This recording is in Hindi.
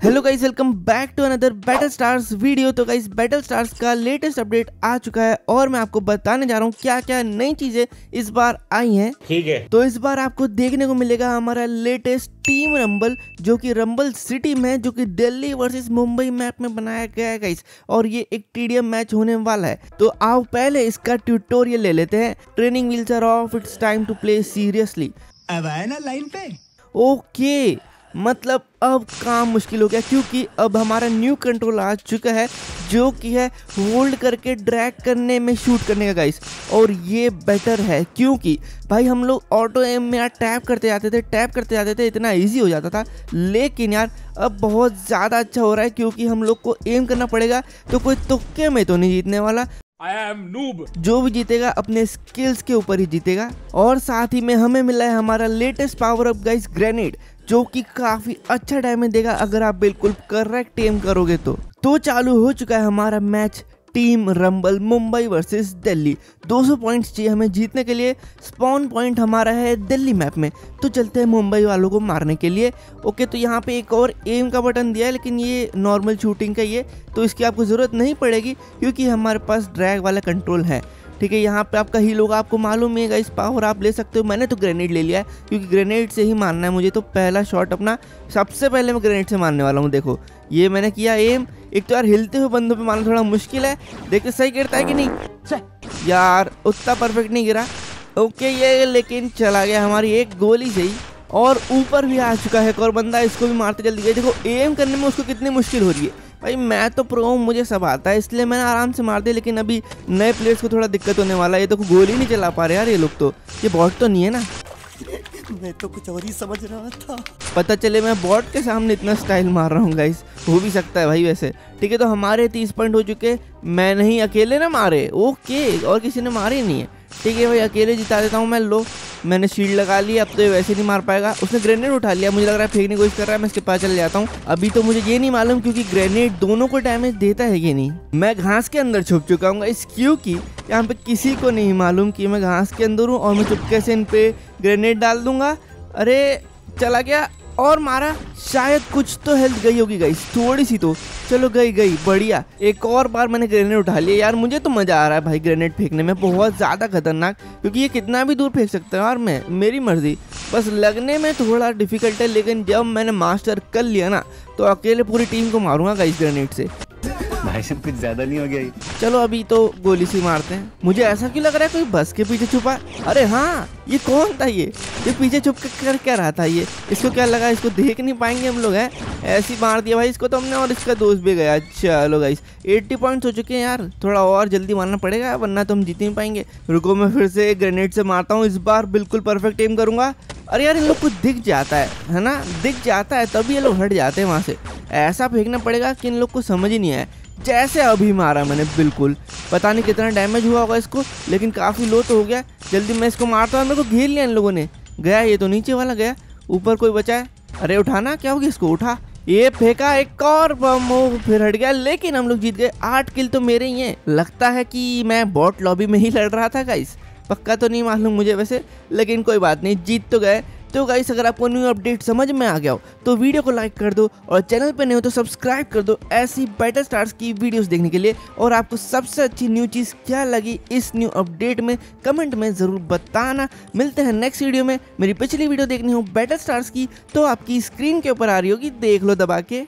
Hello guys welcome back to another battle stars video तो गाइस बैटल स्टार्स का लेटेस्ट अपडेट आ चुका है और मैं आपको बताने जा रहा हूँ क्या क्या नई चीज़ें इस बार आई हैं। ठीक है। तो इस बार आपको देखने को मिलेगा हमारा लेटेस्ट टीम रंबल जो कि रंबल सिटी में जो कि दिल्ली वर्सेस मुंबई मैप में बनाया गया है गाइस और ये एक टीडीएम मैच होने वाला है। तो आओ पहले इसका ट्यूटोरियल ले लेते हैं। Training wheels are off it's time to play seriously अब आए ना लाइन पे। ओके मतलब अब काम मुश्किल हो गया क्योंकि अब हमारा न्यू कंट्रोल आ चुका है जो कि है होल्ड करके ड्रैग करने में शूट करने का गाइस और ये बेटर है क्योंकि भाई हम लोग ऑटो एम में यार टैप करते जाते थे टैप करते जाते थे इतना इजी हो जाता था. लेकिन यार अब बहुत ज़्यादा अच्छा हो रहा है क्योंकि हम लोग को एम करना पड़ेगा तो कोई तुक्के में तो नहीं जीतने वाला. आई एम नूब जो भी जीतेगा अपने स्किल्स के ऊपर ही जीतेगा. और साथ ही में हमें मिला है हमारा latest power up guys grenade जो कि काफ़ी अच्छा डैमेज देगा, अगर आप बिल्कुल करेक्ट एम करोगे तो। तो चालू हो चुका है हमारा match team rumble Mumbai versus Delhi. 200 points चाहिए हमें जीतने के लिए। स्पॉन पॉइंट हमारा है दिल्ली मैप में। तो चलते हैं मुंबई वालों को मारने के लिए। ओके तो यहाँ पे एक और एम का बटन दिया है, लेकिन ये नॉर्मल शूटिंग का ये तो इसकी आपको ज़रूरत नहीं पड़ेगी, क्योंकि हमारे पास ड्रैग वाला कंट्रोल है। ठीक है, यहाँ पे आपका ही लोग आपको मालूम ही है इस पावर आप ले सकते हो। मैंने तो ग्रेनेड ले लिया है, क्योंकि ग्रेनेड से ही मारना है मुझे तो पहला शॉट अपना, सबसे पहले मैं ग्रेनेड से मारने वाला हूँ, देखो। ये मैंने किया एम एक तो यार हिलते हुए बंदों पे मारना थोड़ा मुश्किल है। देखते सही गिरता है कि नहीं? यार, उतना परफेक्ट नहीं गिरा। ओके, ये लेकिन चला गया हमारी एक गोली से ही, और ऊपर भी आ चुका है एक और बंदा, इसको भी मारते जल्दी। गए देखो एम करने में उसको कितनी मुश्किल हो रही है। भाई मैं तो प्रो हूँ मुझे सब आता है इसलिए मैंने आराम से मार दिया लेकिन अभी नए प्लेयर्स को थोड़ा दिक्कत होने वाला है। ये तो गोली नहीं चला पा रहे यार ये लोग तो। ये बॉट तो नहीं है ना। मैं तो कुछ और ही समझ रहा था। पता चले मैं बॉट के सामने इतना स्टाइल मार रहा हूँ गाइस हो भी सकता है भाई वैसे। ठीक है तो हमारे तीस पॉइंट हो चुके। मैं नहीं अकेले ना मारे। ओके और किसी ने मारे नहीं है। ठीक है भाई अकेले जिता देता हूँ मैं लो। मैंने शील्ड लगा ली, अब तो ये वैसे नहीं मार पाएगा। उसने ग्रेनेड उठा लिया, मुझे लग रहा है फेंकने की कोशिश कर रहा है, मैं इसके पास चल जाता हूँ। अभी तो मुझे ये नहीं मालूम क्योंकि ग्रेनेड दोनों को डैमेज देता है ये नहीं। मैं घास के अंदर छुप चुका हूँ इस क्यू की यहाँ पे किसी को नहीं मालूम कि मैं घास के अंदर हूँ और मैं चुपके से इन पे ग्रेनेड डाल दूँगा। अरे, चला गया। और मारा। शायद कुछ तो हेल्थ गई होगी गई थोड़ी सी तो। चलो, गई गई। बढ़िया। एक और बार मैंने ग्रेनेड उठा लिया। यार, मुझे तो मज़ा आ रहा है भाई ग्रेनेड फेंकने में। बहुत ज़्यादा खतरनाक, क्योंकि ये कितना भी दूर फेंक सकता है। और मैं, मेरी मर्ज़ी। बस लगने में थोड़ा डिफ़िकल्ट है, लेकिन जब मैंने मास्टर कर लिया ना तो अकेले पूरी टीम को मारूँगा इस ग्रेनेड से। भाई साहब, कुछ ज़्यादा नहीं हो गया चलो अभी तो गोली से मारते हैं। मुझे ऐसा क्यों लग रहा है कोई बस के पीछे छुपा? अरे हाँ ये कौन था ये? ये पीछे छुप कर क्या रहा था ये? इसको क्या लगा, इसको देख नहीं पाएँगे हम लोग, हैं? ऐसी मार दिया भाई इसको तो हमने और इसका दोस्त भी गया। चलो गाइस 80 पॉइंट्स हो चुके हैं यार। थोड़ा और जल्दी मारना पड़ेगा, वरना तो हम जीत नहीं पाएँगे। रुको, मैं फिर से ग्रेनेड से मारता हूँ, इस बार बिल्कुल परफेक्ट एम करूँगा। अरे यार, इन लोग को दिख जाता है है ना? दिख जाता है, तभी ये लोग हट जाते हैं वहाँ से। ऐसा फेंकना पड़ेगा कि इन लोग को समझ ही नहीं आया। जैसे अभी मारा मैंने, बिल्कुल। पता नहीं कितना डैमेज हुआ होगा इसको, लेकिन काफ़ी लो तो हो गया। जल्दी मैं इसको मारता हूँ, मेरे को घेर लिया इन लोगों ने। गया ये तो नीचे वाला, गया। ऊपर कोई बचा है? अरे उठाना, क्या होगी इसको? उठा। ये फेंका एक और बम फिर हट गया, लेकिन हम लोग जीत गए। आठ किल तो मेरे ही हैं। लगता है कि मैं बॉट लॉबी में ही लड़ रहा था गाइस पक्का तो नहीं मालूम मुझे वैसे, लेकिन कोई बात नहीं, जीत तो गए। तो गाइस अगर आपको न्यू अपडेट समझ में आ गया हो तो वीडियो को लाइक कर दो और चैनल पर नहीं हो तो सब्सक्राइब कर दो ऐसी बैटल स्टार्स की वीडियोस देखने के लिए। और आपको सबसे अच्छी न्यू चीज़ क्या लगी इस न्यू अपडेट में कमेंट में ज़रूर बताना। मिलते हैं नेक्स्ट वीडियो में। मेरी पिछली वीडियो देखनी हो बैटल स्टार्स की तो आपकी स्क्रीन के ऊपर आ रही होगी, देख लो दबा के।